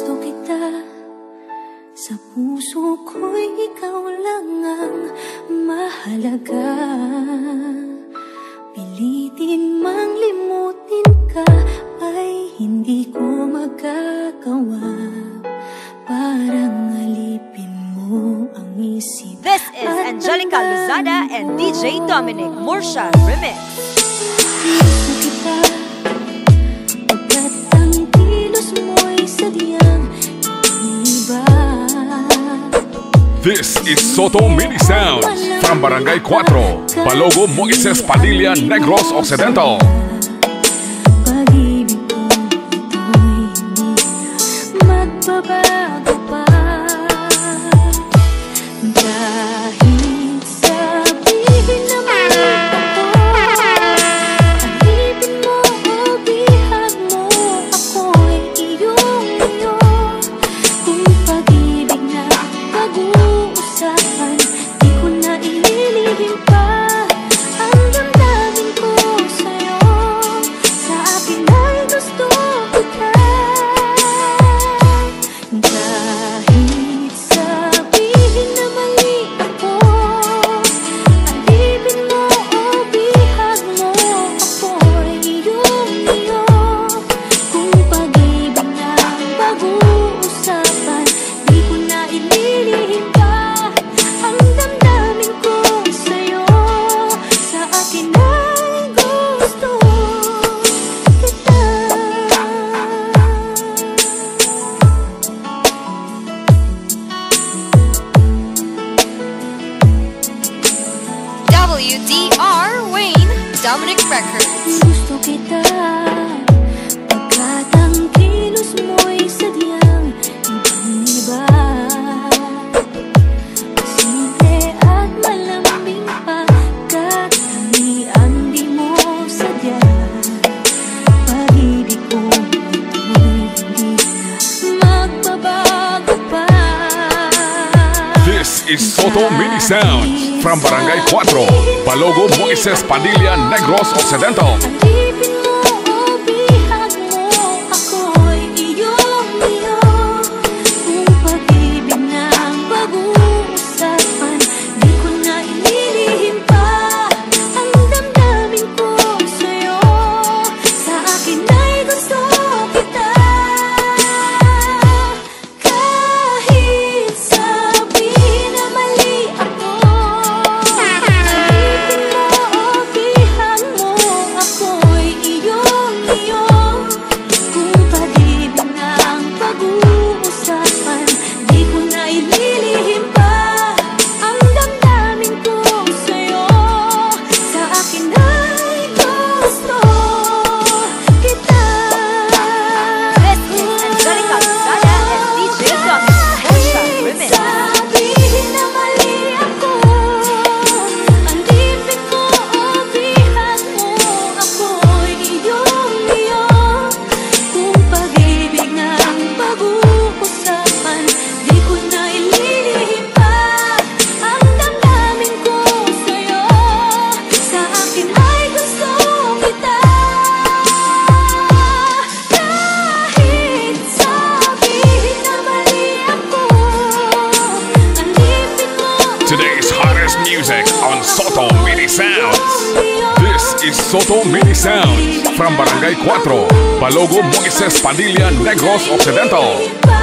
gusto kita. Sa puso ko'y ikaw lang ang mahalaga. Pilitin mang limutin ka Ay hindi ko magagawa. Parang alipin mo ang isip. This is Angelica Luzada and DJ Dominic Morsha Remix. This is Soto Mini Sounds from Barangay 4, Balogo, Moises, Padilla, Negros Occidental. Pag-ibig ko ito'y magbabago Dominic Records. is Soto Mini Sound from Barangay 4, Balogo, Moises, Padilla, Negros Occidental. Sounds. This is Soto Mini Sounds from Barangay 4, Balogo, Moises, Padilla, Negros Occidental.